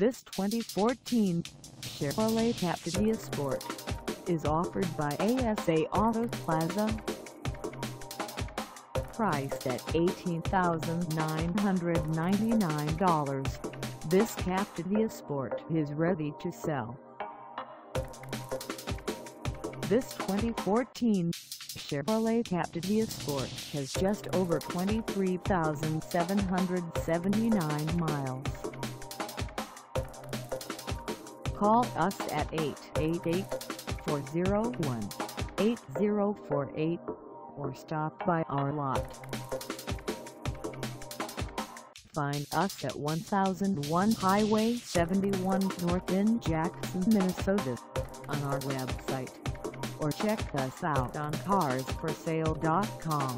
This 2014 Chevrolet Captiva Sport is offered by ASA Auto Plaza. Priced at $18,999, this Captiva Sport is ready to sell. This 2014 Chevrolet Captiva Sport has just over 23,779 miles. Call us at 888-401-8048 or stop by our lot. Find us at 1001 Highway 71 North in Jackson, Minnesota on our website or check us out on carsforsale.com.